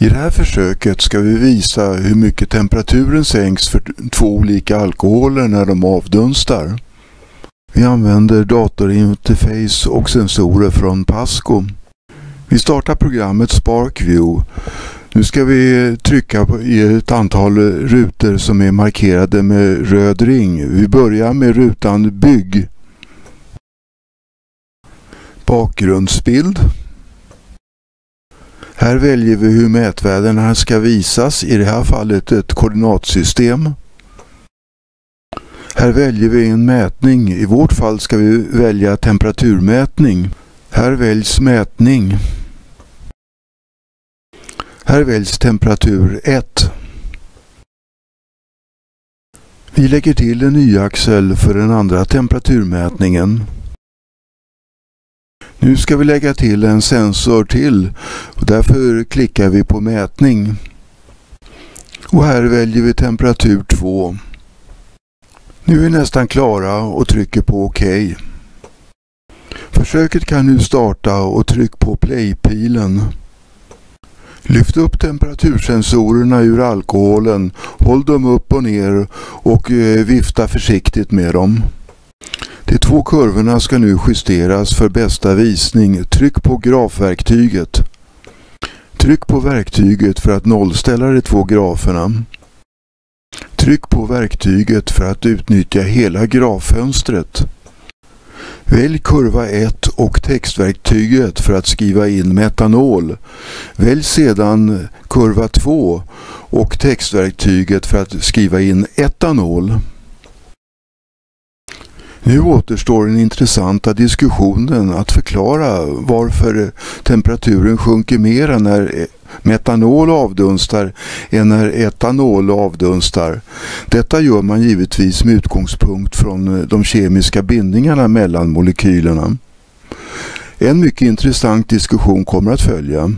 I det här försöket ska vi visa hur mycket temperaturen sänks för två olika alkoholer när de avdunstar. Vi använder datorinterface och sensorer från Pasco. Vi startar programmet SparkView. Nu ska vi trycka i ett antal rutor som är markerade med röd ring. Vi börjar med rutan Bygg. Bakgrundsbild. Här väljer vi hur mätvärdena ska visas, i det här fallet ett koordinatsystem. Här väljer vi en mätning, i vårt fall ska vi välja temperaturmätning. Här väljs mätning. Här väljs temperatur 1. Vi lägger till en y-axel för den andra temperaturmätningen. Nu ska vi lägga till en sensor till och därför klickar vi på mätning. Och här väljer vi temperatur 2. Nu är vi nästan klara och trycker på OK. Försöket kan nu starta och tryck på play-pilen. Lyft upp temperatursensorerna ur alkoholen, håll dem upp och ner och eh, vifta försiktigt med dem. De två kurvorna ska nu justeras för bästa visning. Tryck på grafverktyget. Tryck på verktyget för att nollställa de två graferna. Tryck på verktyget för att utnyttja hela graffönstret. Välj kurva 1 och textverktyget för att skriva in metanol. Välj sedan kurva 2 och textverktyget för att skriva in etanol. Nu återstår den intressanta diskussionen att förklara varför temperaturen sjunker mer när metanol avdunstar än när etanol avdunstar. Detta gör man givetvis med utgångspunkt från de kemiska bindningarna mellan molekylerna. En mycket intressant diskussion kommer att följa.